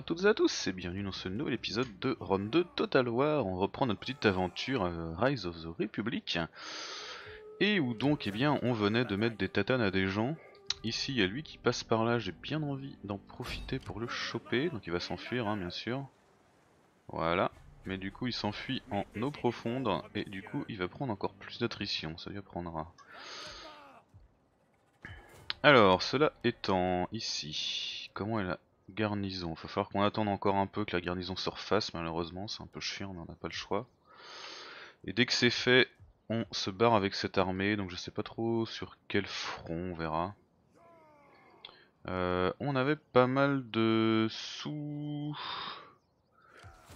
à toutes et à tous et bienvenue dans ce nouvel épisode de Round 2 Total War. On reprend notre petite aventure euh, Rise of the Republic. Et où donc eh bien on venait de mettre des tatanes à des gens. Ici il y a lui qui passe par là, j'ai bien envie d'en profiter pour le choper. Donc il va s'enfuir hein, bien sûr. Voilà. Mais du coup il s'enfuit en eau profonde et du coup il va prendre encore plus d'attrition, ça lui apprendra. Alors, cela étant, ici, comment est la garnison Il va falloir qu'on attende encore un peu que la garnison se refasse, malheureusement, c'est un peu chiant, mais on n'a pas le choix. Et dès que c'est fait, on se barre avec cette armée, donc je sais pas trop sur quel front, on verra. Euh, on avait pas mal de sous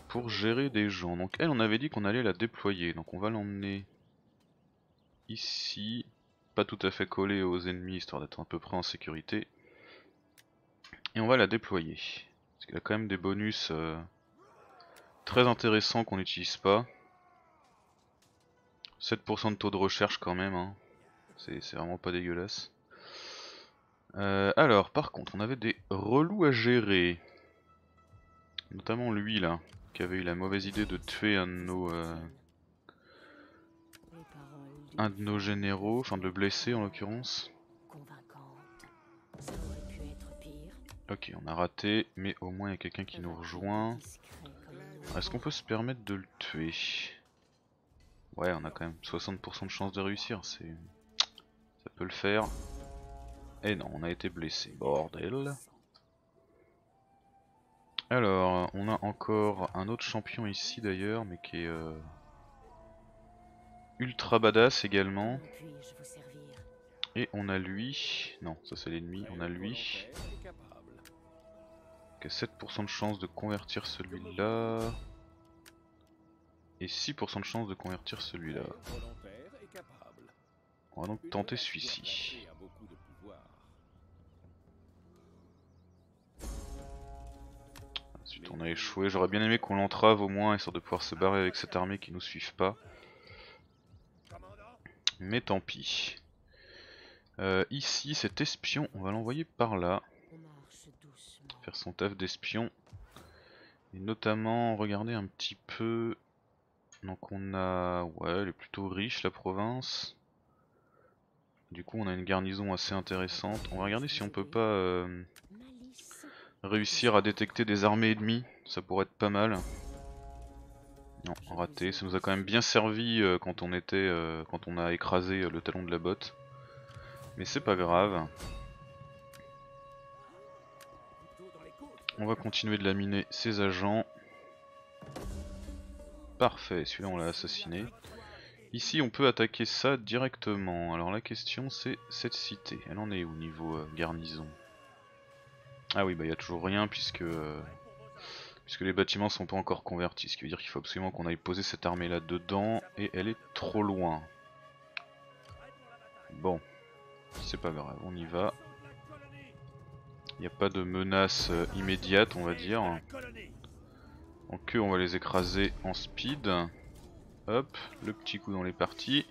pour gérer des gens. Donc elle, on avait dit qu'on allait la déployer, donc on va l'emmener ici pas tout à fait collé aux ennemis histoire d'être à peu près en sécurité. Et on va la déployer. Parce qu'elle a quand même des bonus euh, très intéressants qu'on n'utilise pas. 7% de taux de recherche quand même, hein. c'est vraiment pas dégueulasse. Euh, alors par contre on avait des relous à gérer. Notamment lui là, qui avait eu la mauvaise idée de tuer un de nos... Euh, un de nos généraux, enfin de le blesser en l'occurrence. Ok, on a raté, mais au moins il y a quelqu'un qui nous rejoint. Est-ce qu'on peut se permettre de le tuer? Ouais, on a quand même 60% de chance de réussir, c'est... Ça peut le faire. Et non, on a été blessé, bordel. Alors, on a encore un autre champion ici d'ailleurs, mais qui est... Euh, ultra badass également. Et on a lui, non ça c'est l'ennemi, on a lui qui a 7% de chance de convertir celui-là. Et 6% de chance de convertir celui-là. On va donc tenter celui-ci. Ensuite on a échoué, j'aurais bien aimé qu'on l'entrave au moins, histoire de pouvoir se barrer avec cette armée qui nous suive pas. Mais tant pis. Euh, ici, cet espion, on va l'envoyer par là. Faire son taf d'espion. Et notamment, regarder un petit peu. Donc on a... Ouais, elle est plutôt riche la province. Du coup on a une garnison assez intéressante. On va regarder si on peut pas euh, réussir à détecter des armées ennemies. Ça pourrait être pas mal. Non, raté. Ça nous a quand même bien servi euh, quand on était, euh, quand on a écrasé le talon de la botte. Mais c'est pas grave. On va continuer de laminer ses agents. Parfait, celui-là on l'a assassiné. Ici on peut attaquer ça directement. Alors la question c'est cette cité. Elle en est où niveau garnison? Ah oui bah il y a toujours rien puisque puisque les bâtiments sont pas encore convertis, ce qui veut dire qu'il faut absolument qu'on aille poser cette armée là dedans, et elle est trop loin. Bon, c'est pas grave, on y va. Il n'y a pas de menace euh, immédiate, on va dire. Donc eux, on va les écraser en speed. Hop, le petit coup dans les parties.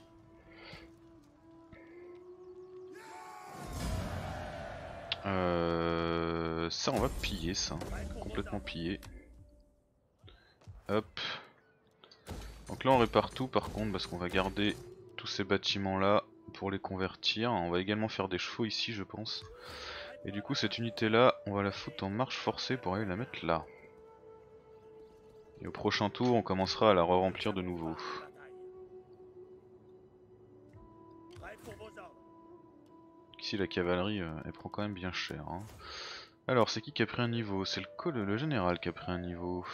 Euh, ça, on va piller ça, complètement piller. Hop. Donc là on répare tout par contre parce qu'on va garder tous ces bâtiments là pour les convertir. On va également faire des chevaux ici je pense. Et du coup cette unité là on va la foutre en marche forcée pour aller la mettre là. Et au prochain tour on commencera à la re-remplir de nouveau. Ici la cavalerie euh, elle prend quand même bien cher. Hein. Alors c'est qui qui a pris un niveau? C'est le, le général qui a pris un niveau.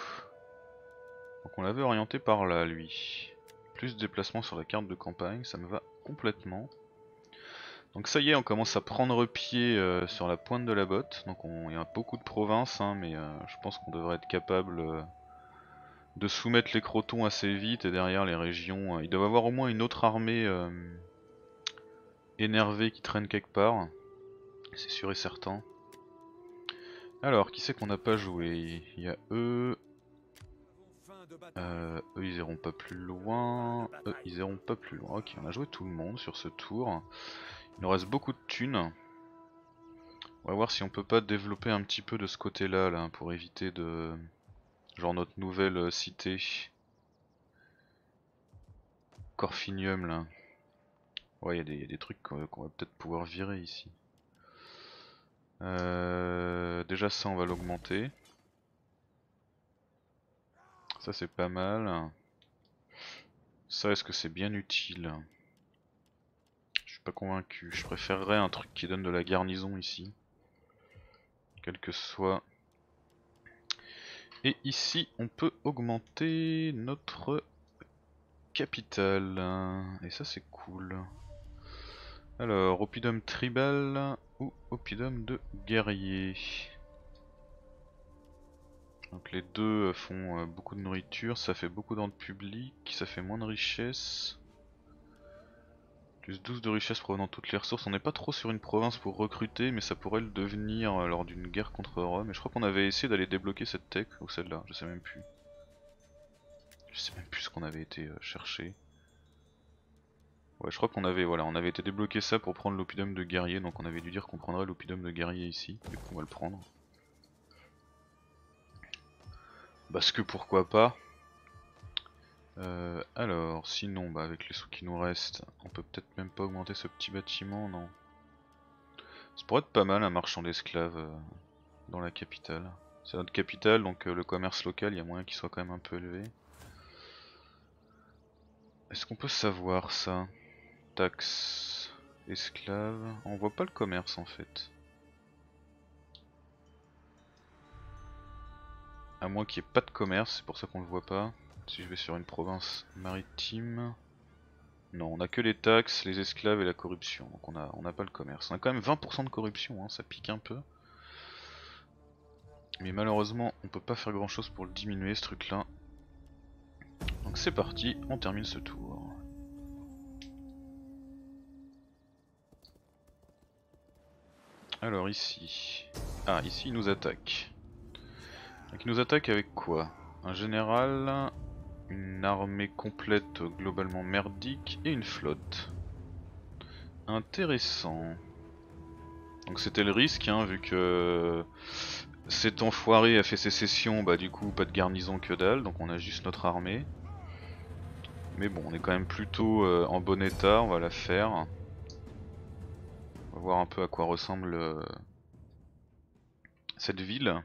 Donc on l'avait orienté par là lui. Plus de déplacement sur la carte de campagne, ça me va complètement. Donc ça y est, on commence à prendre pied euh, sur la pointe de la botte. Donc il y a beaucoup de provinces, hein, mais euh, je pense qu'on devrait être capable euh, de soumettre les crotons assez vite. Et derrière les régions, il doit avoir au moins une autre armée énervée qui traîne quelque part. C'est sûr et certain. Alors, qui c'est qu'on n'a pas joué? Il y a eux, eux ils iront pas plus loin. Eux ils iront pas plus loin. Ok, on a joué tout le monde sur ce tour. Il nous reste beaucoup de thunes. On va voir si on peut pas développer un petit peu de ce côté là, pour éviter de... Genre notre nouvelle euh, cité. Corfinium là. Ouais, il y, a des trucs qu'on va peut-être pouvoir virer ici. Euh, déjà ça on va l'augmenter. Ça c'est pas mal. Ça est-ce que c'est bien utile? Convaincu. Je préférerais un truc qui donne de la garnison ici. Quel que soit. Et ici on peut augmenter notre capital. Et ça c'est cool. Alors, oppidum tribal ou oppidum de guerrier. Donc les deux font euh, beaucoup de nourriture, ça fait beaucoup d'ordre public, ça fait moins de richesse. Plus 12 de richesse provenant de toutes les ressources. On n'est pas trop sur une province pour recruter, mais ça pourrait le devenir euh, lors d'une guerre contre Rome. Et je crois qu'on avait essayé d'aller débloquer cette tech, ou celle-là, je sais même plus. Je sais même plus ce qu'on avait été euh, chercher. Ouais, je crois qu'on avait, voilà, on avait été débloqué ça pour prendre l'oppidum de guerrier, donc on avait dû dire qu'on prendrait l'oppidum de guerrier ici, du coup on va le prendre. Parce que pourquoi pas. Euh, alors, sinon, bah avec les sous qui nous restent, on peut peut-être même pas augmenter ce petit bâtiment, non? Ça pourrait être pas mal un marchand d'esclaves euh, dans la capitale. C'est notre capitale, donc euh, le commerce local, il y a moyen qu'il soit quand même un peu élevé. Est-ce qu'on peut savoir ça? Taxe, esclave. On voit pas le commerce en fait. À moins qu'il n'y ait pas de commerce, c'est pour ça qu'on le voit pas. Si je vais sur une province maritime. Non, on a que les taxes, les esclaves et la corruption. Donc on a, on a pas le commerce. On a quand même 20% de corruption, hein, ça pique un peu. Mais malheureusement, on peut pas faire grand chose pour le diminuer ce truc là. Donc c'est parti, on termine ce tour. Alors ici. Ah, ici il nous attaque. Donc il nous attaque avec quoi? Un général, une armée complète globalement merdique et une flotte. Intéressant. Donc c'était le risque, hein, vu que cet enfoiré a fait sécession, bah du coup pas de garnison que dalle, donc on a juste notre armée. Mais bon, on est quand même plutôt euh, en bon état, on va la faire voir un peu à quoi ressemble euh, cette ville,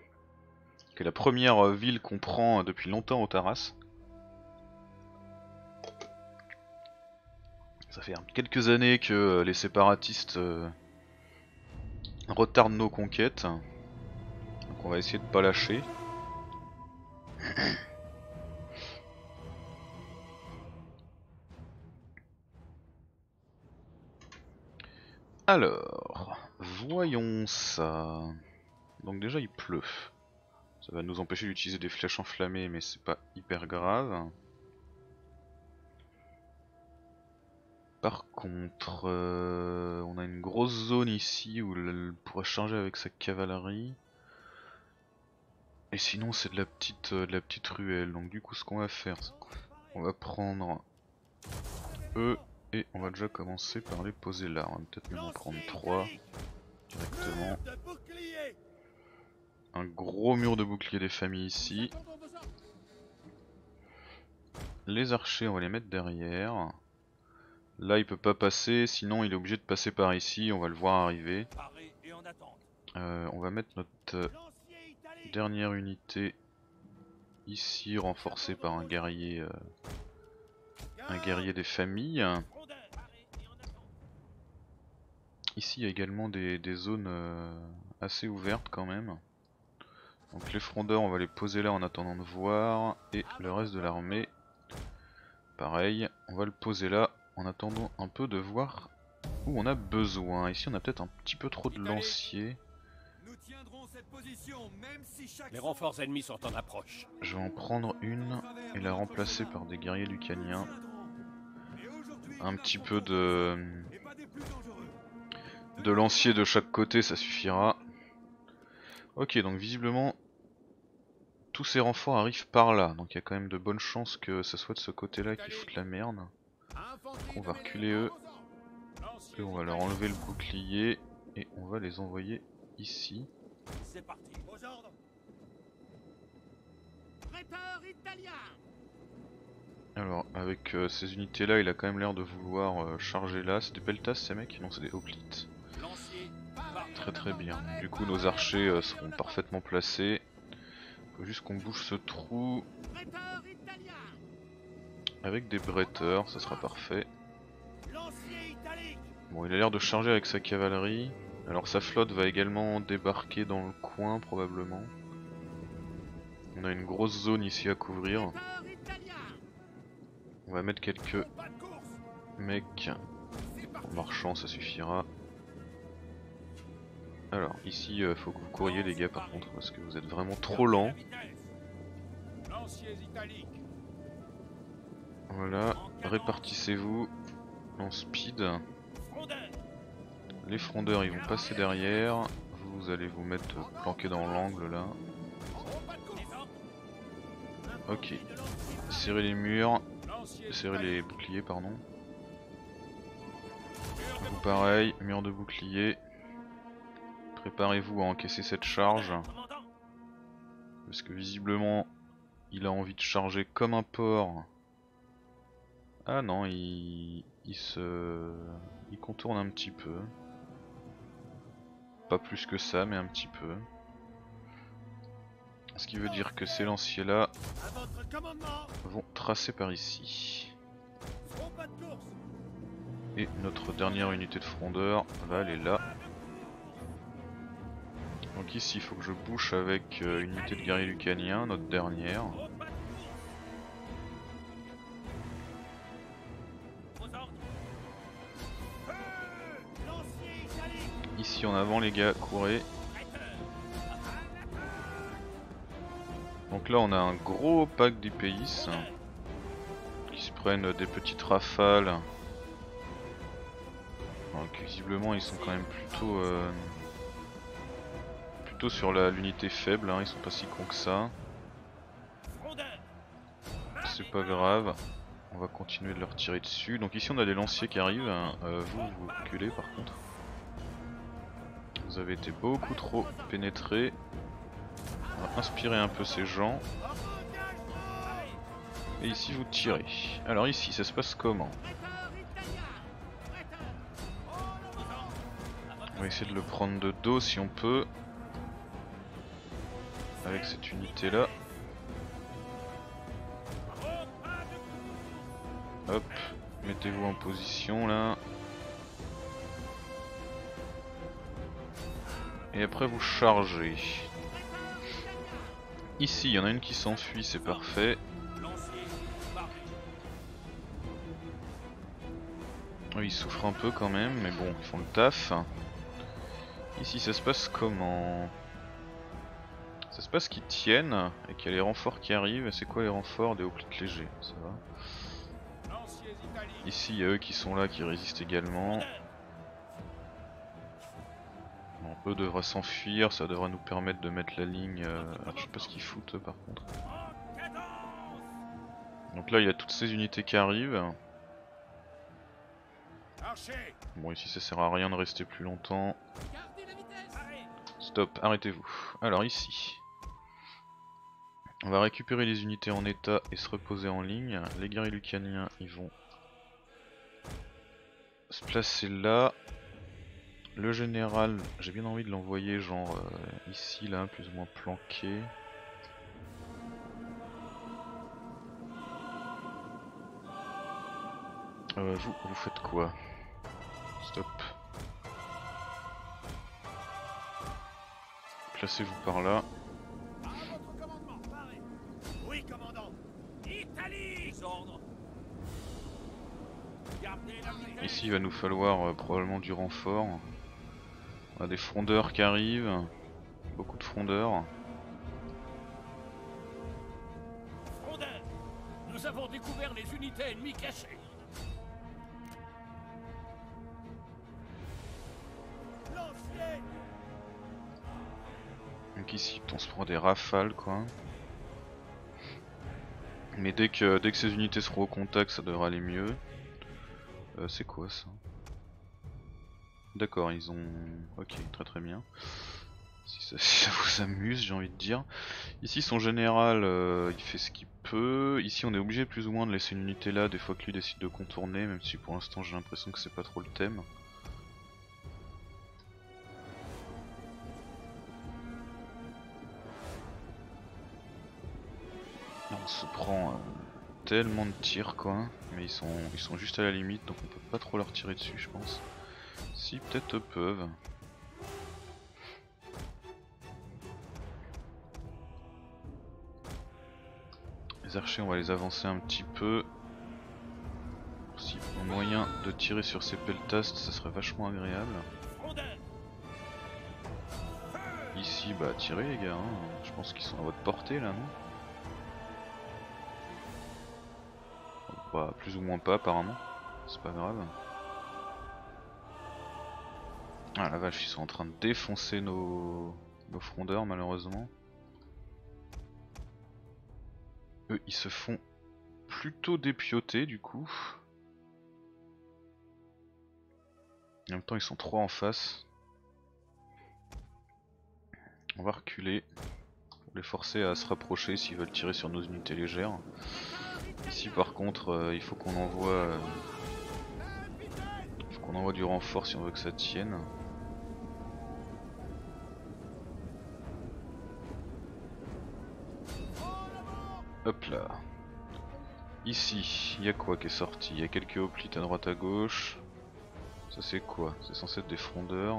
qui est la première euh, ville qu'on prend depuis longtemps au Taras. Ça fait quelques années que euh, les séparatistes retardent nos conquêtes, donc on va essayer de pas lâcher. Alors, voyons ça. Donc déjà il pleut. Ça va nous empêcher d'utiliser des flèches enflammées mais c'est pas hyper grave. Par contre, euh, on a une grosse zone ici où elle pourrait changer avec sa cavalerie. Et sinon c'est de la petite euh, de la petite ruelle. Donc du coup ce qu'on va faire, on va prendre eux et on va déjà commencer par les poser là. On va peut-être même en prendre 3 directement. Un gros mur de bouclier des familles ici. Les archers, on va les mettre derrière. Là, il peut pas passer, sinon il est obligé de passer par ici. On va le voir arriver. Euh, on va mettre notre euh, dernière unité ici, renforcée par un guerrier, euh, un des familles. Ici il y a également des, zones assez ouvertes quand même. Donc les frondeurs on va les poser là en attendant de voir. Et le reste de l'armée, pareil, on va le poser là en attendant un peu de voir où on a besoin. Ici on a peut-être un petit peu trop de lanciers. Les renforts ennemis sont en approche. Je vais en prendre une et la remplacer par des guerriers lucaniens. Un petit peu de de lancier de chaque côté, ça suffira. Ok, donc visiblement, tous ces renforts arrivent par là. Donc il y a quand même de bonnes chances que ce soit de ce côté-là qui foutent la merde. On va reculer eux. Et on va leur enlever le bouclier. Et on va les envoyer ici. C'est parti. Aux ordres. Alors avec euh, ces unités là il a quand même l'air de vouloir euh, charger là. C'est des Peltas ces mecs? Non c'est des Hoplites. Très très bien. Du coup nos archers euh, seront parfaitement placés. Faut juste qu'on bouge ce trou. Avec des bretteurs, ça sera parfait. Bon il a l'air de charger avec sa cavalerie. Alors sa flotte va également débarquer dans le coin probablement. On a une grosse zone ici à couvrir. On va mettre quelques mecs en marchant, ça suffira. Alors ici il euh, faut que vous couriez les gars par contre parce que vous êtes vraiment trop lents. Voilà, répartissez-vous en speed. Les frondeurs ils vont passer derrière. Vous allez vous mettre planqué dans l'angle là. Ok. Serrez les murs. Serrez les boucliers, pardon. Vous pareil, mur de bouclier. Préparez-vous à encaisser cette charge. Parce que visiblement, il a envie de charger comme un porc. Ah non, il, il se... Il contourne un petit peu. Pas plus que ça, mais un petit peu. Ce qui veut dire que ces lanciers là vont tracer par ici. Et notre dernière unité de frondeur va aller là. Donc ici il faut que je bouche avec euh, une unité de guerrier lucanien, notre dernière. Ici en avant les gars, courez. Donc là on a un gros pack d'IPIS qui se prennent des petites rafales. Donc visiblement ils sont quand même plutôt euh, plutôt sur l'unité faible, hein. ils sont pas si cons que ça. C'est pas grave, on va continuer de leur tirer dessus. Donc ici on a des lanciers qui arrivent, euh, vous vous reculez par contre. Vous avez été beaucoup trop pénétré inspirer un peu ces gens. Et ici vous tirez. Alors ici ça se passe comment On va essayer de le prendre de dos si on peut. Avec cette unité là. Hop, mettez-vous en position là. Et après vous chargez. Ici, il y en a une qui s'enfuit, c'est parfait. Oui, ils souffrent un peu quand même, mais bon, ils font le taf. Ici, ça se passe comment? Ça se passe qu'ils tiennent et qu'il y a les renforts qui arrivent. C'est quoi les renforts? Des hoplites légers, ça va. Ici, il y a eux qui sont là, qui résistent également. Eux devraient s'enfuir, ça devrait nous permettre de mettre la ligne. Euh... je sais pas ce qu'ils foutent par contre. Donc là il y a toutes ces unités qui arrivent. Bon ici ça sert à rien de rester plus longtemps. Stop, arrêtez-vous. Alors ici. On va récupérer les unités en état et se reposer en ligne. Les guerriers lucaniens ils vont se placer là. Le général, j'ai bien envie de l'envoyer genre euh, ici là, plus ou moins planqué. Euh, vous, faites quoi? Stop. Placez-vous par là. Ici il va nous falloir euh, probablement du renfort. On a des frondeurs qui arrivent. Beaucoup de frondeurs. Frondeurs Nous avons découvert les unités ennemies cachées. Donc ici on se prend des rafales quoi. Mais dès que, dès que ces unités seront au contact ça devrait aller mieux. Euh, c'est quoi ça? D'accord, ils ont... Ok, très très bien. Si ça, vous amuse, j'ai envie de dire. Ici, son général, euh, il fait ce qu'il peut. Ici, on est obligé plus ou moins de laisser une unité là, des fois que lui décide de contourner, même si pour l'instant j'ai l'impression que c'est pas trop le thème. On se prend euh, tellement de tirs quoi, mais ils sont, ils sont juste à la limite donc on peut pas trop leur tirer dessus je pense. Si peut-être peuvent. Les archers on va les avancer un petit peu. Si on a moyen de tirer sur ces peltastes ça serait vachement agréable. Ici bah tirez les gars, hein. je pense qu'ils sont à votre portée là non? Plus ou moins pas apparemment, c'est pas grave. Ah la vache, ils sont en train de défoncer nos, nos frondeurs malheureusement. Eux ils se font plutôt dépioter du coup. En même temps ils sont trois en face. On va reculer pour les forcer à se rapprocher s'ils veulent tirer sur nos unités légères. Ici par contre euh, il faut qu'on envoie euh, faut qu'on envoie du renfort si on veut que ça tienne. Hop là. Ici, il y a quoi qui est sorti? Il y a quelques hoplites à droite à gauche. Ça c'est quoi? C'est censé être des frondeurs.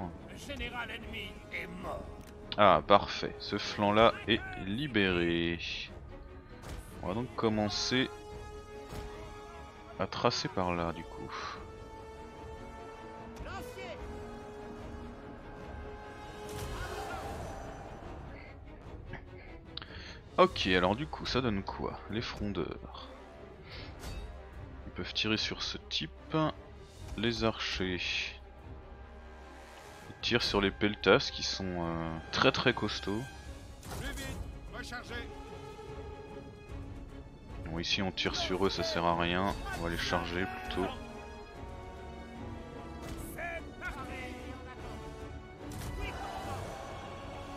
Ah parfait, ce flanc là est libéré. On va donc commencer à tracer par là du coup. Ok, alors du coup, ça donne quoi? Les frondeurs. Ils peuvent tirer sur ce type. Les archers. Ils tirent sur les peltas qui sont euh, très très costauds. Bon ici on tire sur eux ça sert à rien, on va les charger plutôt.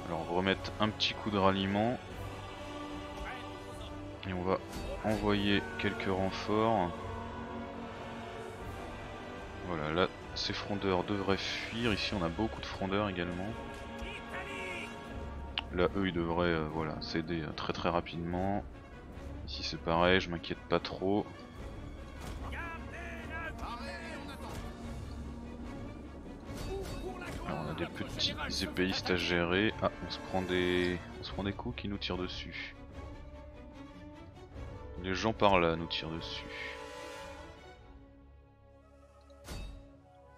Alors on va remettre un petit coup de ralliement. Et on va envoyer quelques renforts. Voilà là ces frondeurs devraient fuir, ici on a beaucoup de frondeurs également. Là eux ils devraient euh, voilà, céder euh, très très rapidement. Ici c'est pareil, je m'inquiète pas trop. Alors on a des petits épéistes à gérer. Ah, on se prend des, on se prend des coups qui nous tirent dessus. Les gens par là nous tirent dessus.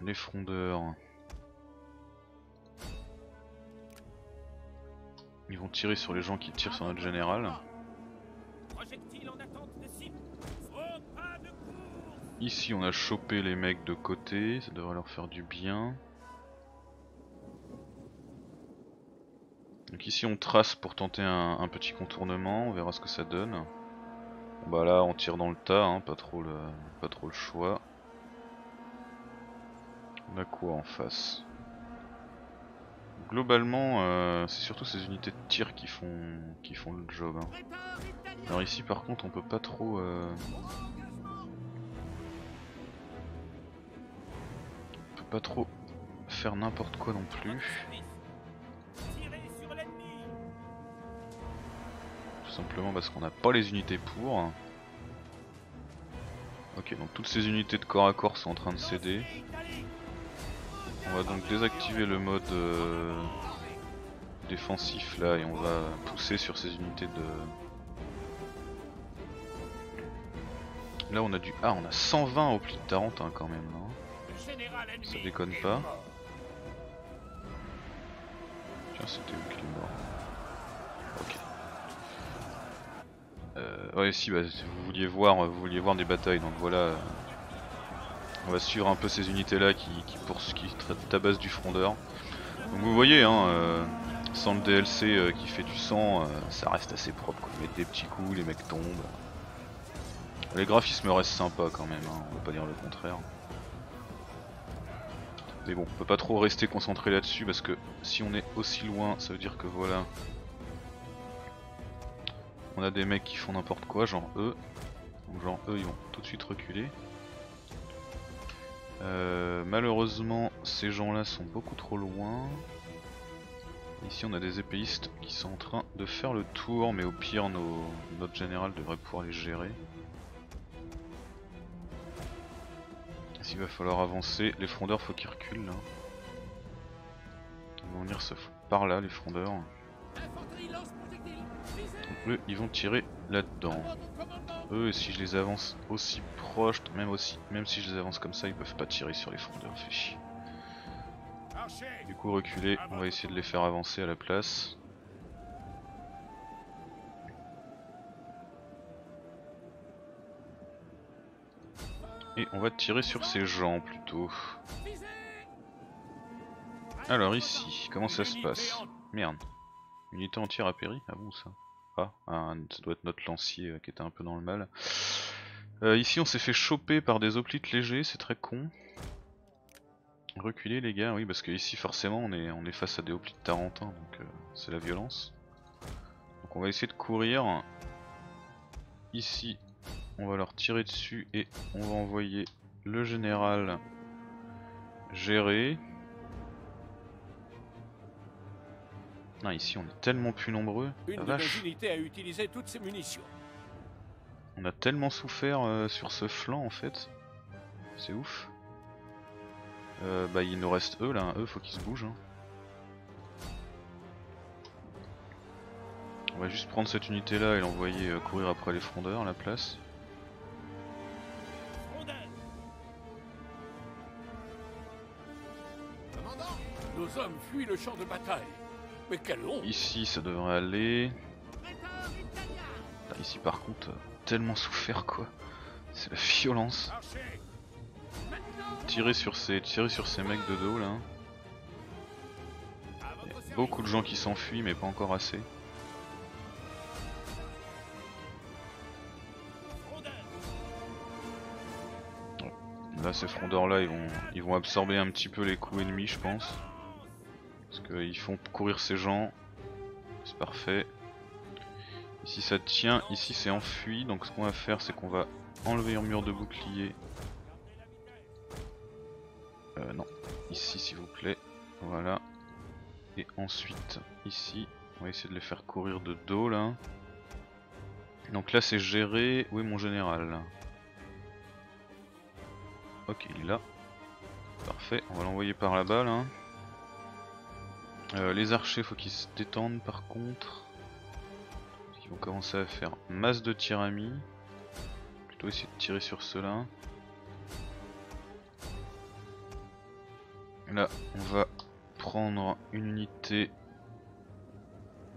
Les frondeurs. Ils vont tirer sur les gens qui tirent sur notre général. Ici on a chopé les mecs de côté, ça devrait leur faire du bien. Donc ici on trace pour tenter un, petit contournement, on verra ce que ça donne. Bah là on tire dans le tas, hein, pas, trop le, pas choix. On a quoi en face? Globalement euh, c'est surtout ces unités de tir qui font, qui font le job. Hein. Alors ici par contre on peut pas trop... Euh, on peut pas trop faire n'importe quoi non plus. Tout simplement parce qu'on n'a pas les unités pour. Ok donc toutes ces unités de corps à corps sont en train de céder. On va donc désactiver le mode euh, défensif là et on va pousser sur ces unités de... Là on a du... Ah on a 120 au pli de Tarentin quand même hein. Ça déconne pas. Tiens c'était où qu'il est mort? Ouais si bah, vous vouliez voir vous vouliez voir des batailles donc voilà on va suivre un peu ces unités là qui, qui, qui tabassent du frondeur. Donc vous voyez, hein, euh, sans le DLC euh, qui fait du sang, euh, ça reste assez propre. Quoi. Mettre des petits coups, les mecs tombent. Les graphismes restent sympas quand même, hein, on va pas dire le contraire. Mais bon, on peut pas trop rester concentré là-dessus parce que si on est aussi loin, ça veut dire que voilà. On a des mecs qui font n'importe quoi, genre eux. Donc genre eux ils vont tout de suite reculer. Euh, malheureusement ces gens là sont beaucoup trop loin. Ici on a des épéistes qui sont en train de faire le tour mais au pire nos, notre général devrait pouvoir les gérer. S'il va falloir avancer, les frondeurs faut qu'ils reculent là. Ils vont venir se par là les frondeurs. Eux ils vont tirer là-dedans. Eux si je les avance aussi proches, même aussi, même si je les avance comme ça, ils peuvent pas tirer sur les frondeurs, fait chier. Du coup reculer, on va essayer de les faire avancer à la place. Et on va tirer sur ces gens plutôt. Alors ici, comment ça se passe? Merde. Unité entière a péri Ah bon ça Ah, ça doit être notre lancier euh, qui était un peu dans le mal. Euh, ici on s'est fait choper par des hoplites légers, c'est très con. Reculer les gars, oui parce que ici forcément on est, on est face à des hoplites tarentins donc euh, c'est la violence. Donc on va essayer de courir. Ici on va leur tirer dessus et on va envoyer le général gérer. Ici on est tellement plus nombreux. Une vache. a utilisé toutes ses munitions. On a tellement souffert euh, sur ce flanc en fait. C'est ouf. Euh, bah il nous reste eux là, hein. eux faut qu'ils se bougent. Hein. On va juste prendre cette unité là et l'envoyer euh, courir après les frondeurs à la place. Nos hommes fuient le champ de bataille. Ici ça devrait aller. Ici par contre, tellement souffert quoi. C'est la violence. Tirer sur ces, tirer sur ces mecs de dos là. beaucoup de gens qui s'enfuient mais pas encore assez. Là ces frondeurs là ils vont, ils vont absorber un petit peu les coups ennemis je pense. Parce qu'ils font courir ces gens. C'est parfait. Ici ça tient, ici c'est enfui, donc ce qu'on va faire c'est qu'on va enlever un mur de bouclier. Euh, non, ici s'il vous plaît, voilà. Et ensuite ici, on va essayer de les faire courir de dos là. Donc là c'est géré, où est mon général? Ok il est là. Parfait, on va l'envoyer par là-bas là. Euh, les archers faut qu'ils se détendent par contre vont commencer à faire masse de tiramis. Plutôt essayer de tirer sur cela. Là, on va prendre une unité,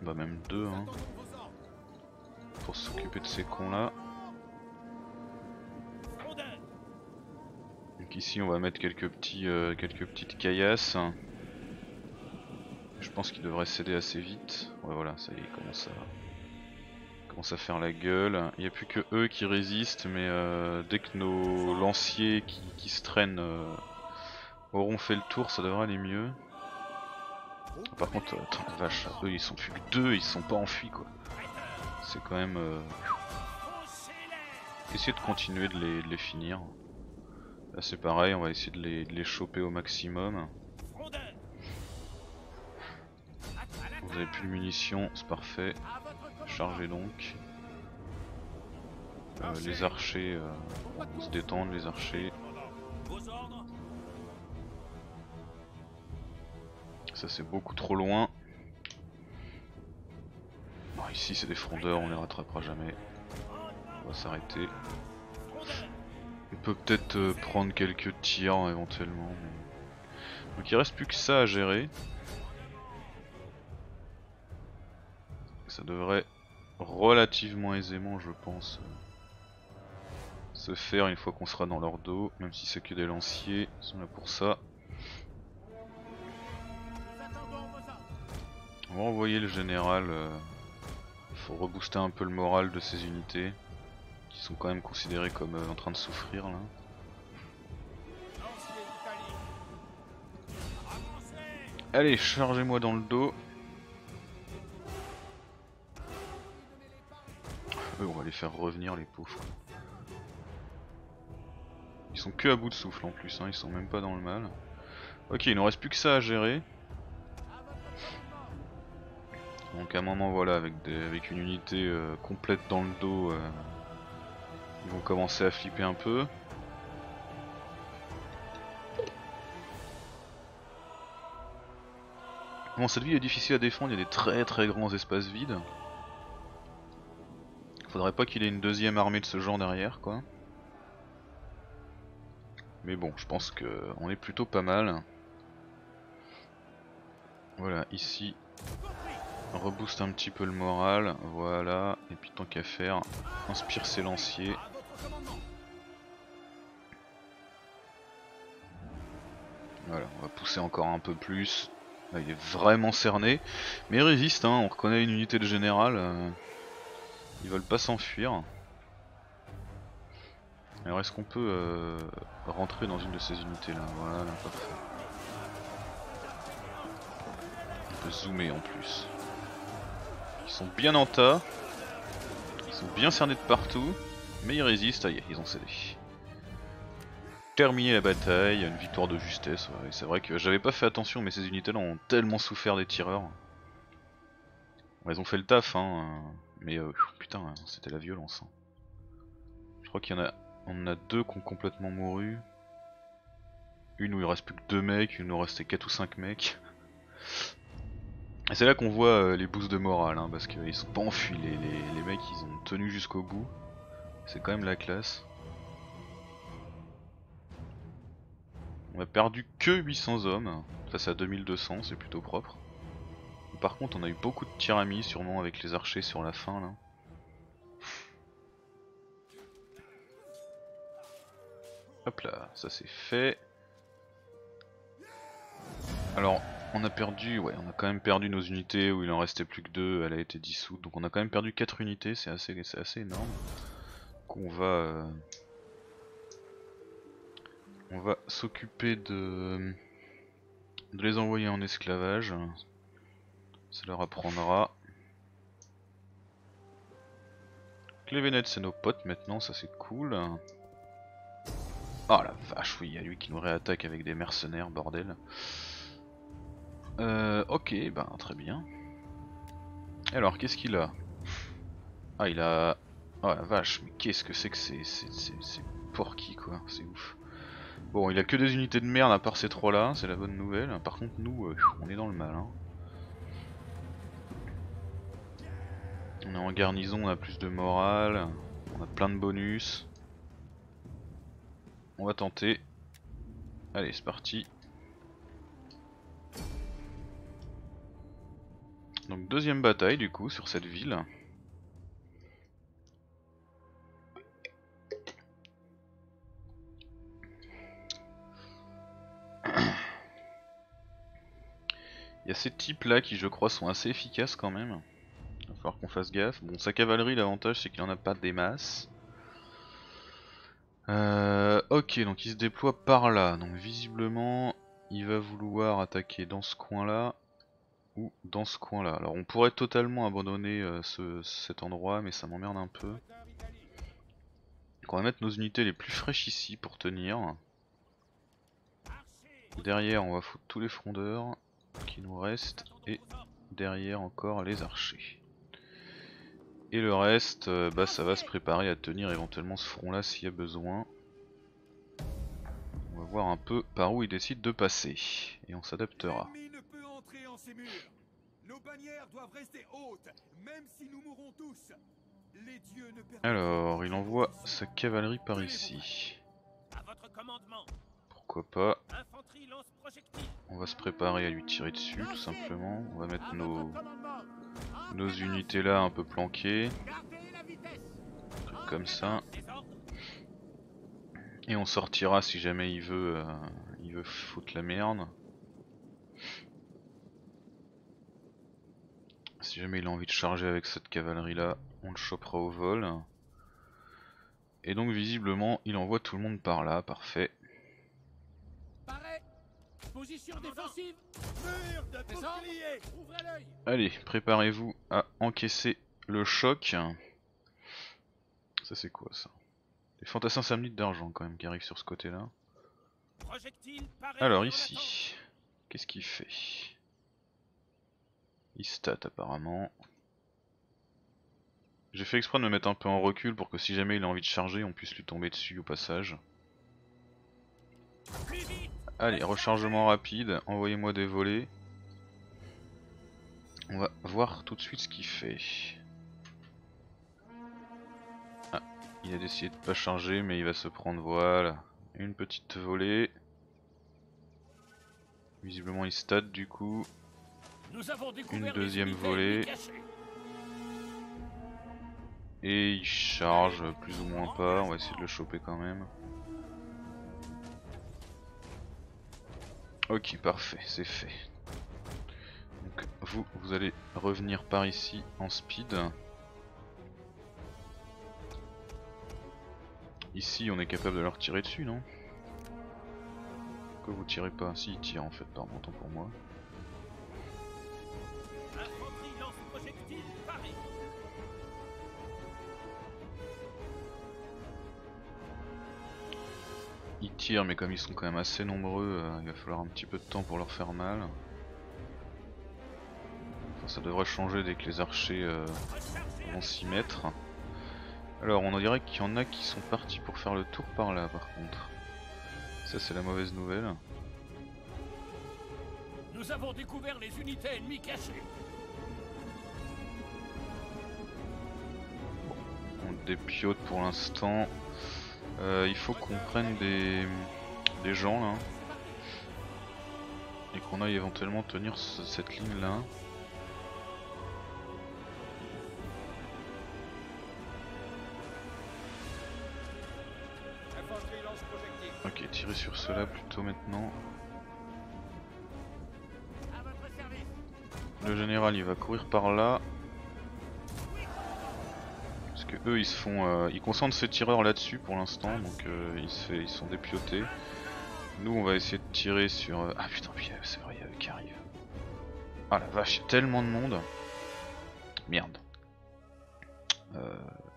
bah même deux, hein, pour s'occuper de ces cons là. Donc ici, on va mettre quelques euh, quelques petites caillasses. Je pense qu'il devrait céder assez vite. Ouais, voilà, ça y est, il commence à à faire la gueule. Il n'y a plus que eux qui résistent, mais euh, dès que nos lanciers qui, se traînent euh, auront fait le tour, ça devrait aller mieux. Par contre, attends, vache, eux ils sont plus que deux, ils sont pas enfuis quoi. C'est quand même... Euh... Essayer de continuer de les, les finir. Là c'est pareil, on va essayer de les, de les choper au maximum. Vous avez plus de munitions, c'est parfait. Chargez donc. Euh, les archers, euh, se détendent les archers. Ça c'est beaucoup trop loin. ici c'est des frondeurs, on les rattrapera jamais. On va s'arrêter. On peut peut-être euh, prendre quelques tirs éventuellement. Donc il reste plus que ça à gérer. Devrait relativement aisément je pense se faire une fois qu'on sera dans leur dos, même si c'est que des lanciers, ils sont là pour ça. On va envoyer le général, il euh, faut rebooster un peu le moral de ces unités, qui sont quand même considérées comme euh, en train de souffrir là. Allez, chargez-moi dans le dos. On va les faire revenir, les pauvres. Ils sont que à bout de souffle en plus, hein, ils sont même pas dans le mal. Ok, il nous reste plus que ça à gérer. Donc à un moment voilà, avec, avec une unité euh, complète dans le dos, euh, ils vont commencer à flipper un peu. Bon cette ville est difficile à défendre, il y a des très très grands espaces vides. Faudrait pas qu'il ait une deuxième armée de ce genre derrière quoi. Mais bon, je pense que on est plutôt pas mal. Voilà, ici, rebooste un petit peu le moral, voilà, et puis tant qu'à faire, inspire ses lanciers. Voilà, on va pousser encore un peu plus. Là, il est vraiment cerné, mais il résiste, hein, on reconnaît une unité de général. Euh, ils veulent pas s'enfuir. Alors est-ce qu'on peut euh, rentrer dans une de ces unités là Voilà, parfait. On peut zoomer en plus. Ils sont bien en tas. Ils sont bien cernés de partout. Mais ils résistent, aïe, ils ont cédé. Terminé la bataille, une victoire de justesse. c'est vrai que j'avais pas fait attention, mais ces unités là ont tellement souffert des tireurs. Elles ont fait le taf, hein. Mais euh, putain, c'était la violence. Hein. Je crois qu'il y en a deux qui ont complètement mouru. Une où il reste plus que deux mecs, une où il restait 4 ou 5 mecs. Et c'est là qu'on voit euh, les boosts de morale, hein, parce qu'ils sont pas enfuis, les, les, mecs ils ont tenu jusqu'au bout. C'est quand même la classe. On a perdu que 800 hommes, ça c'est à 2200, c'est plutôt propre. Par contre on a eu beaucoup de tiramis, sûrement avec les archers sur la fin là. Hop là, ça c'est fait. Alors, on a perdu, ouais, on a quand même perdu nos unités où il en restait plus que deux, elle a été dissoute. Donc on a quand même perdu 4 unités, c'est assez, assez énorme. Qu'on va... Euh, on va s'occuper de les envoyer en esclavage. Ça leur apprendra. Vénètes c'est nos potes maintenant, ça c'est cool. Oh la vache, oui, il y a lui qui nous réattaque avec des mercenaires, bordel. Euh, ok, ben très bien. Alors, qu'est-ce qu'il a? Ah, il a... Oh la vache, mais qu'est-ce que c'est que c'est C'est porky quoi, c'est ouf. Bon, il a que des unités de merde à part ces trois là, c'est la bonne nouvelle. Par contre, nous, euh, on est dans le mal. Hein. On est en garnison, on a plus de morale, on a plein de bonus. On va tenter. Allez, c'est parti. Donc deuxième bataille du coup sur cette ville. Il y a ces types là qui je crois sont assez efficaces quand même. Falloir qu'on fasse gaffe. Bon sa cavalerie l'avantage c'est qu'il en a pas des masses. Euh, ok, donc il se déploie par là. Donc visiblement, il va vouloir attaquer dans ce coin-là ou dans ce coin-là. Alors on pourrait totalement abandonner euh, cet endroit, mais ça m'emmerde un peu. Donc on va mettre nos unités les plus fraîches ici pour tenir. Derrière, on va foutre tous les frondeurs qui nous restent et derrière encore les archers. Et le reste, euh, bah ça va se préparer à tenir éventuellement ce front là s'il y a besoin. On va voir un peu par où il décide de passer. Et on s'adaptera. Alors, il envoie sa cavalerie par ici. Pourquoi pas On va se préparer à lui tirer dessus tout simplement. On va mettre nos nos unités là un peu planquées. Comme ça. Et on sortira si jamais il veut, euh, il veut foutre la merde. Si jamais il a envie de charger avec cette cavalerie là, on le chopera au vol. Et donc visiblement il envoie tout le monde par là, parfait. Position défensive Mur de bouclier Allez, préparez-vous à encaisser le choc. Ça c'est quoi ça? Les fantassins samnites d'argent quand même qui arrivent sur ce côté là. Alors ici, qu'est-ce qu'il fait? Il stat apparemment. J'ai fait exprès de me mettre un peu en recul pour que si jamais il a envie de charger, on puisse lui tomber dessus au passage. l'attente. Plus vite Allez, rechargement rapide, envoyez-moi des volets. On va voir tout de suite ce qu'il fait. Ah, il a décidé de pas charger mais il va se prendre, voilà, une petite volée. Visiblement il stat du coup. Nous avons découvert Une deuxième volée. Et il charge plus ou moins pas, on va essayer de le choper quand même. Ok parfait, c'est fait. Donc vous, vous allez revenir par ici en speed. Ici on est capable de leur tirer dessus non? Pourquoi vous tirez pas Si il tire en fait, pardon, tant pour moi. Tirent mais comme ils sont quand même assez nombreux, euh, il va falloir un petit peu de temps pour leur faire mal. Enfin, ça devrait changer dès que les archers euh, vont s'y mettre. Alors on dirait qu'il y en a qui sont partis pour faire le tour par là par contre. Ça c'est la mauvaise nouvelle. Nous avons découvert les unités ennemies cachées. On dépiote pour l'instant. Euh, il faut qu'on prenne des, des gens là. Et qu'on aille éventuellement tenir ce- cette ligne là. Ok, tirer sur cela plutôt maintenant. Le général il va courir par là. Eux ils se font. euh, ils concentrent ces tireurs là-dessus pour l'instant, donc euh, ils, se fait- ils sont dépiotés. Nous on va essayer de tirer sur. euh, Ah putain, euh, c'est vrai, il y a eux qui arrivent. Ah la vache, tellement de monde. Merde.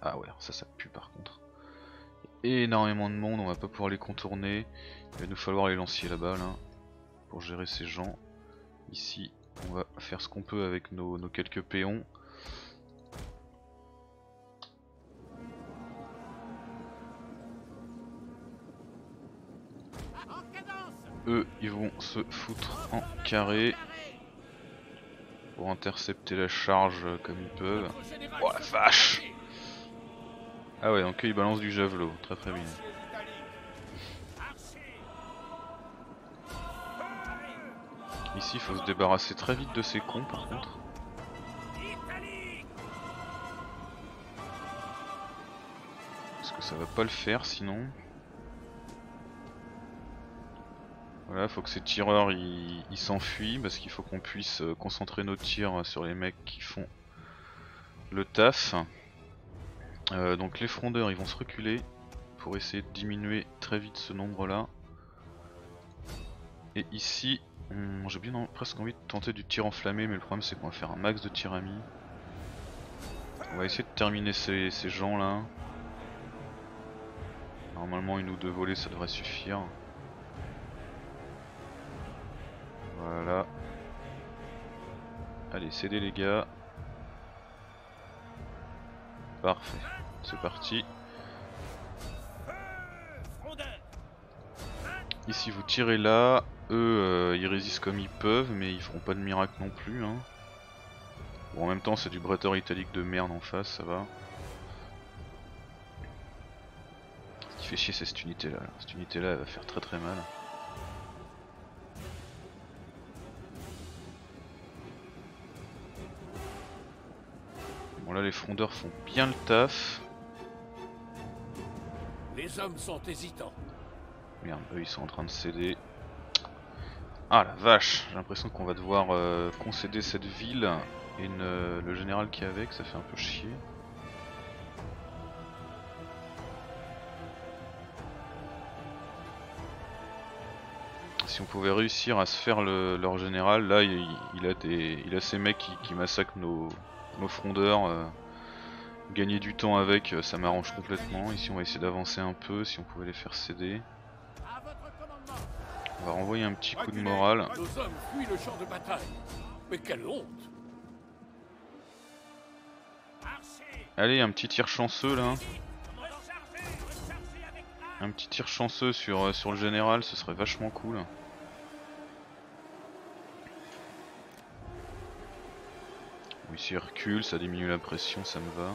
Ah ouais, ça ça pue par contre. Énormément de monde, on va pas pouvoir les contourner. Il va nous falloir les lanciers là-bas là. Pour gérer ces gens. Ici, on va faire ce qu'on peut avec nos, nos quelques péons. Eux, ils vont se foutre en carré pour intercepter la charge comme ils peuvent. Oh la vache Ah ouais, donc eux, ils balancent du javelot, très très bien. Ici, il faut se débarrasser très vite de ces cons par contre. Parce que ça va pas le faire sinon. Voilà, faut que ces tireurs ils s'enfuient parce qu'il faut qu'on puisse euh, concentrer nos tirs sur les mecs qui font le taf. Euh, donc les frondeurs ils vont se reculer pour essayer de diminuer très vite ce nombre là. Et ici, j'ai bien en- presque envie de tenter du tir enflammé mais le problème c'est qu'on va faire un max de tir à mi. On va essayer de terminer ces, ces gens là. Normalement une ou deux volées ça devrait suffire. Voilà. Allez, cédez les gars. Parfait. C'est parti. Ici vous tirez là. Eux euh, ils résistent comme ils peuvent mais ils feront pas de miracle non plus. Hein. Bon en même temps c'est du bretteur italique de merde en face, ça va. Ce qui fait chier c'est cette unité là. Cette unité là elle va faire très très mal. Là les frondeurs font bien le taf. Les hommes sont hésitants. Merde, eux ils sont en train de céder. Ah la vache, j'ai l'impression qu'on va devoir euh, concéder cette ville et euh, le général qui est avec, ça fait un peu chier. Si on pouvait réussir à se faire le- leur général, là il, il a des, il a ces mecs qui, qui massacrent nos, nos frondeurs. euh, gagner du temps avec, euh, ça m'arrange complètement. Ici on va essayer d'avancer un peu, si on pouvait les faire céder. On va renvoyer un petit coup de morale. Nos hommes fuient le champ de bataille. Mais quelle honte Archers Allez, un petit tir chanceux là. Un petit tir chanceux sur, euh, sur le général, ce serait vachement cool. S'il recule, ça diminue la pression, ça me va.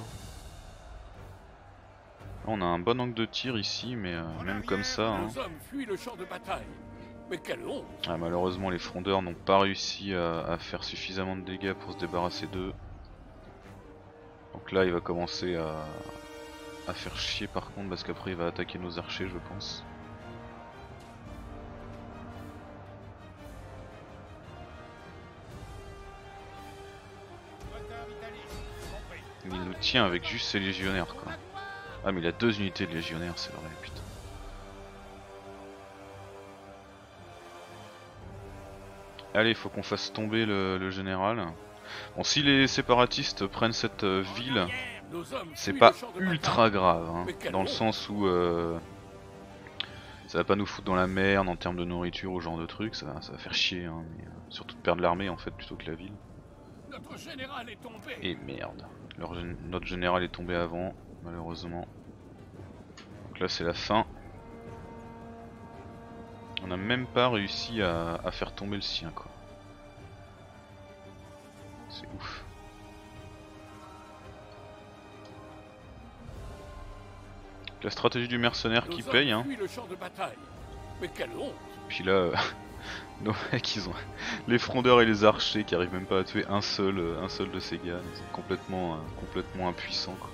On a un bon angle de tir ici, mais euh, même comme ça, hein. Nos hommes fuient le champ de bataille. Mais quelle honte Ah, malheureusement les frondeurs n'ont pas réussi à, à faire suffisamment de dégâts pour se débarrasser d'eux. Donc là il va commencer à, à faire chier par contre parce qu'après il va attaquer nos archers je pense. Il nous tient avec juste ses légionnaires quoi. Ah mais il a deux unités de légionnaires c'est vrai putain. Allez faut qu'on fasse tomber le, général. Bon si les séparatistes prennent cette euh, ville, c'est pas ultra grave, hein, dans le sens où euh, ça va pas nous foutre dans la merde en termes de nourriture ou genre de trucs, ça, va- faire chier, hein, euh, surtout de perdre l'armée en fait plutôt que la ville. Notre général est tombé. Et merde, Leur notre général est tombé avant, malheureusement. Donc là c'est la fin. On n'a même pas réussi à, à faire tomber le sien quoi. C'est ouf. La stratégie du mercenaire Nos qui paye hein. le champ de bataille. Mais quelle honte Puis là, nos mecs, ils ont les frondeurs et les archers qui arrivent même pas à tuer un seul, euh, un seul de ces gars. Ils sont complètement, euh, complètement impuissants. Quoi.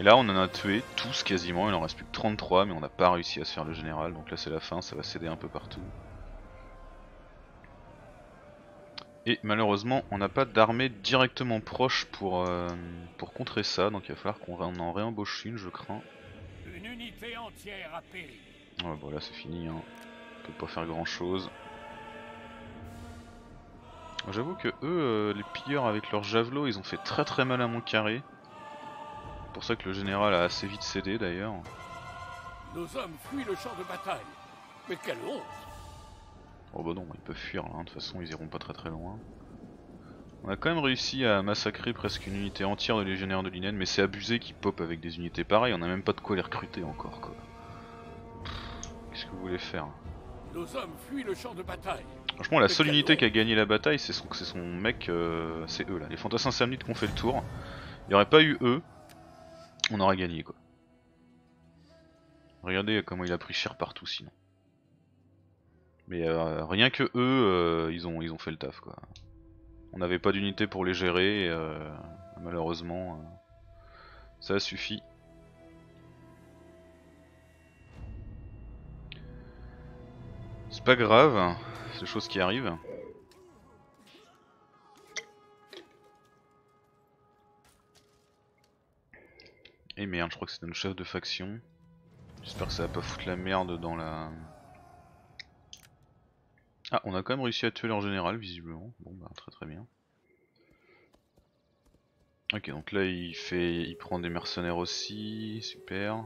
Et là, on en a tué tous quasiment. Il en reste plus que 33, mais on n'a pas réussi à se faire le général. Donc là, c'est la fin. Ça va céder un peu partout. Et malheureusement, on n'a pas d'armée directement proche pour, euh, pour contrer ça. Donc il va falloir qu'on en réembauche une, je crains. Une unité entière a péri. Ouais, bon là c'est fini, hein. Peut pas faire grand chose. J'avoue que eux, euh, les pilleurs avec leurs javelots, ils ont fait très très mal à mon carré. C'est pour ça que le général a assez vite cédé d'ailleurs. Nos hommes fuient le champ de bataille. Mais quelle honte Oh bah non, ils peuvent fuir là, hein. de toute façon ils iront pas très très loin. On a quand même réussi à massacrer presque une unité entière de légionnaires de Linen, mais c'est abusé qu'ils pop avec des unités pareilles, on a même pas de quoi les recruter encore quoi. Qu'est-ce que vous voulez faire Nos hommes fuient le champ de bataille. Franchement, la seule unité qui a gagné la bataille, c'est son, mec, euh, c'est eux là, les fantassins samnites qui ont fait le tour. Il n'y aurait pas eu eux, on aurait gagné quoi. Regardez comment il a pris cher partout sinon. Mais euh, rien que eux, euh, ils, ont, ils ont fait le taf quoi. On n'avait pas d'unité pour les gérer, et, euh, malheureusement, ça a suffi. Pas grave, c'est choses qui arrivent. Et merde, je crois que c'est notre chef de faction. J'espère que ça va pas foutre la merde dans la... Ah, on a quand même réussi à tuer leur général, visiblement. Bon bah très très bien. Ok, donc là il fait, il prend des mercenaires aussi, super.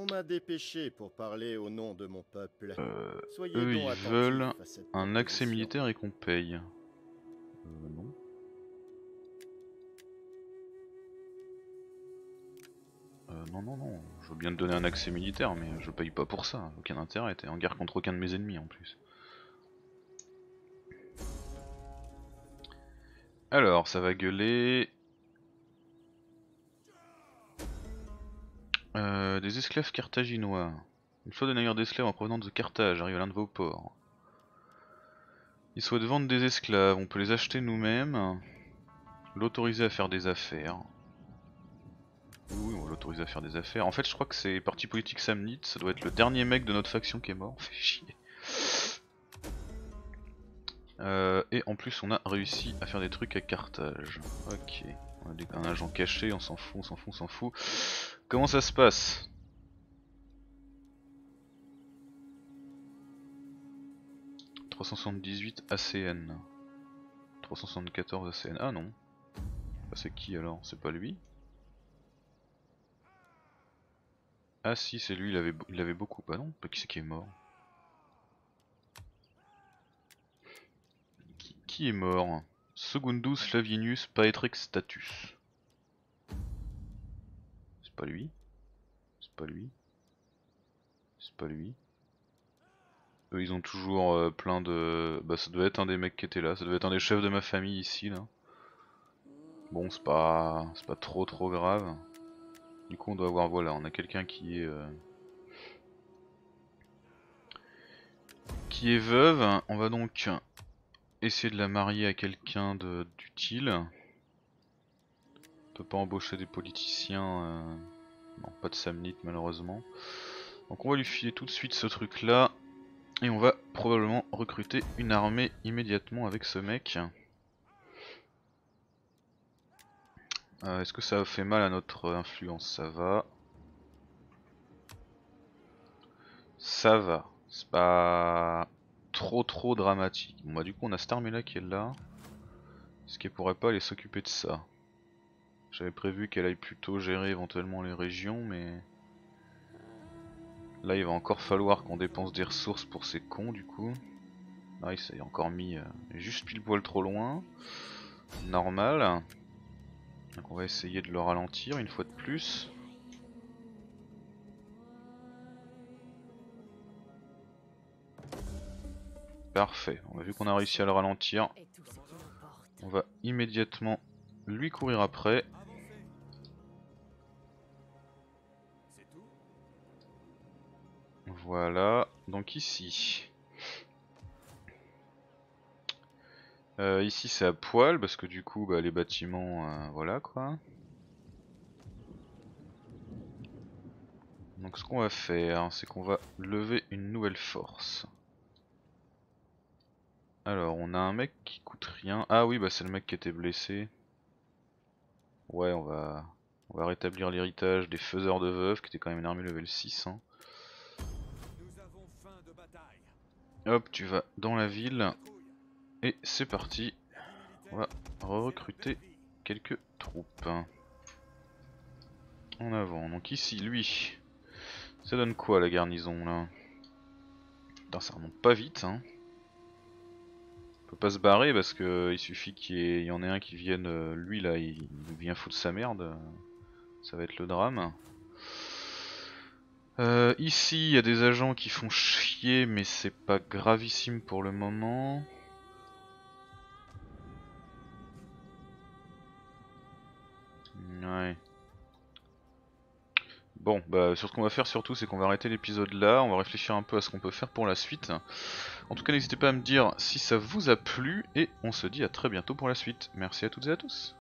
On m'a dépêché pour parler au nom de mon peuple. Euh, Soyez eux, donc ils veulent un accès militaire et qu'on paye. Euh, non. Euh, non, non, non, je veux bien te donner un accès militaire, mais je paye pas pour ça, aucun intérêt, t'es en guerre contre aucun de mes ennemis en plus. Alors, ça va gueuler. Euh, des esclaves carthaginois. Une fois de navires d'esclaves en provenance de Carthage arrive à l'un de vos ports. Ils souhaitent vendre des esclaves, on peut les acheter nous-mêmes. L'autoriser à faire des affaires. Oui, on va l'autoriser à faire des affaires. En fait, je crois que c'est Parti politique Samnite, ça doit être le dernier mec de notre faction qui est mort, fait chier. Euh, et en plus, on a réussi à faire des trucs à Carthage. Ok, on a un agent caché, on s'en fout, on s'en fout, on s'en fout. Comment ça se passe? 378 ACN. 374 ACN. Ah non. Bah, c'est qui alors? C'est pas lui? Ah si, c'est lui, il avait, beaucoup. Bah non, pas qui c'est qui est mort? Qui, qui est mort. Secundus Flavienus Paetrex Status. C'est pas lui. C'est pas lui. C'est pas lui. Eux ils ont toujours euh, plein de... Bah ça doit être un des mecs qui était là, ça doit être un des chefs de ma famille ici là. Bon c'est pas... c'est pas trop trop grave. Du coup on doit voir, voilà, on a quelqu'un qui est... euh, Qui est veuve, on va donc essayer de la marier à quelqu'un d'utile. On peut pas embaucher des politiciens, euh, non pas de samnite malheureusement. Donc on va lui filer tout de suite ce truc là. Et on va probablement recruter une armée immédiatement avec ce mec. Euh, Est-ce que ça fait mal à notre influence? Ça va. Ça va. C'est pas trop trop dramatique. Bon bah du coup on a là qui est là. Est-ce qu'elle pourrait pas aller s'occuper de ça? J'avais prévu qu'elle aille plutôt gérer éventuellement les régions mais... Là il va encore falloir qu'on dépense des ressources pour ces cons du coup. Ah il s'est encore mis euh, juste pile poil trop loin. Normal. On va essayer de le ralentir une fois de plus. Parfait, on a vu qu'on a réussi à le ralentir. On va immédiatement lui courir après. Voilà, donc ici. Euh, ici c'est à poil parce que du coup bah, les bâtiments, euh, voilà quoi. Donc ce qu'on va faire, c'est qu'on va lever une nouvelle force. Alors on a un mec qui coûte rien. Ah oui bah c'est le mec qui était blessé. Ouais on va on va rétablir l'héritage des faiseurs de veuves qui était quand même une armée level 6. hein. Hop tu vas dans la ville et c'est parti. On va recruter quelques troupes. En avant. Donc ici lui. Ça donne quoi la garnison là? Putain ça remonte pas vite hein. Peut pas se barrer parce que il suffit qu'il y, en ait un qui vienne, euh, lui là, il, il vient foutre sa merde. Ça va être le drame. Euh, ici il y a des agents qui font chier mais c'est pas gravissime pour le moment. Ouais. Bon, bah sur ce qu'on va faire surtout, c'est qu'on va arrêter l'épisode là, on va réfléchir un peu à ce qu'on peut faire pour la suite. En tout cas, n'hésitez pas à me dire si ça vous a plu, et on se dit à très bientôt pour la suite. Merci à toutes et à tous.